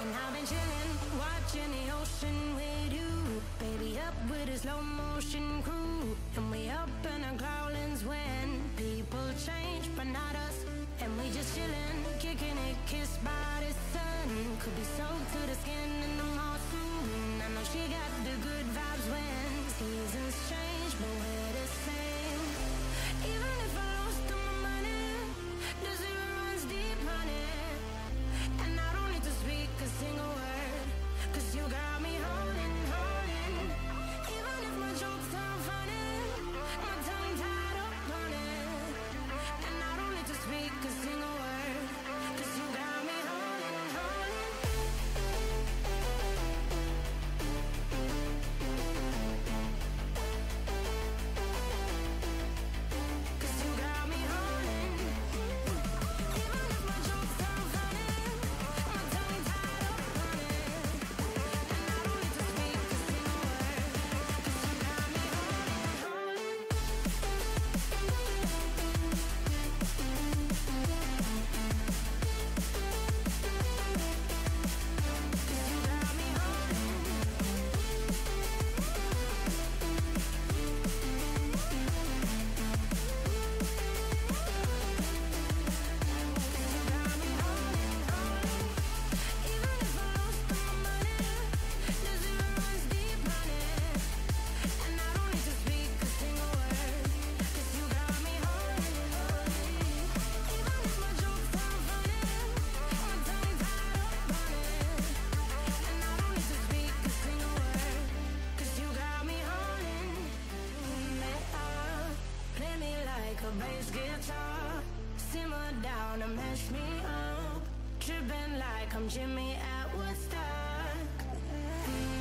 And I've been chilling, watching the ocean with you. Baby, up with a slow motion crew. And we up in a cloud. this guitar Simmer down and mess me up tripping like I'm Jimi at Woodstock mm -hmm.